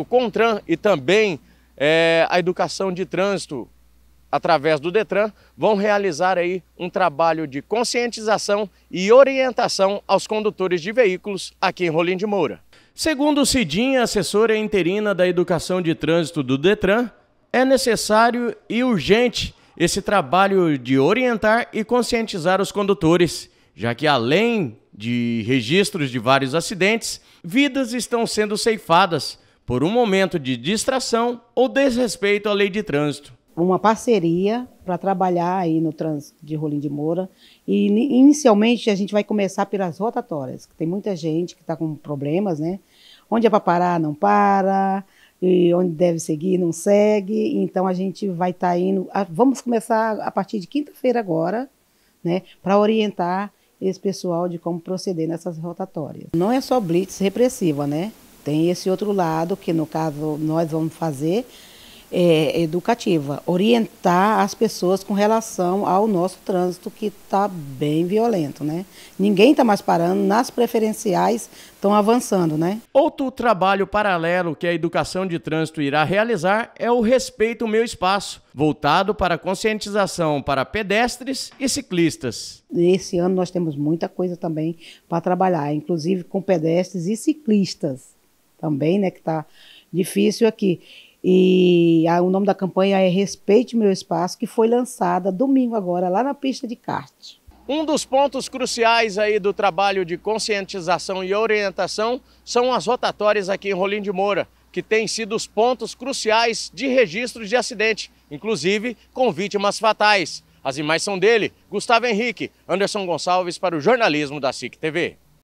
O CONTRAN e também é, a educação de trânsito através do Detran, vão realizar aí um trabalho de conscientização e orientação aos condutores de veículos aqui em Rolim de Moura. Segundo Cidinha, assessora interina da Educação de Trânsito do Detran, é necessário e urgente esse trabalho de orientar e conscientizar os condutores, já que além de registros de vários acidentes, vidas estão sendo ceifadas por um momento de distração ou desrespeito à lei de trânsito uma parceria para trabalhar aí no trânsito de Rolim de Moura. E inicialmente a gente vai começar pelas rotatórias, que tem muita gente que está com problemas, né? Onde é para parar, não para, e onde deve seguir, não segue. Então a gente vai estar tá indo. Vamos começar a partir de quinta-feira agora, né? Para orientar esse pessoal de como proceder nessas rotatórias. Não é só blitz repressiva, né? Tem esse outro lado que no caso nós vamos fazer é, educativa, orientar as pessoas com relação ao nosso trânsito que está bem violento, né? Ninguém está mais parando, nas preferenciais estão avançando, né? Outro trabalho paralelo que a educação de trânsito irá realizar é o Respeito o Meu Espaço, voltado para conscientização para pedestres e ciclistas. Esse ano nós temos muita coisa também para trabalhar, inclusive com pedestres e ciclistas também, né? Que está difícil aqui. E a, o nome da campanha é Respeite Meu Espaço, que foi lançada domingo agora, lá na pista de kart. Um dos pontos cruciais aí do trabalho de conscientização e orientação são as rotatórias aqui em Rolim de Moura, que têm sido os pontos cruciais de registros de acidente, inclusive com vítimas fatais. As imagens são dele, Gustavo Henrique, Anderson Gonçalves para o jornalismo da SIC TV.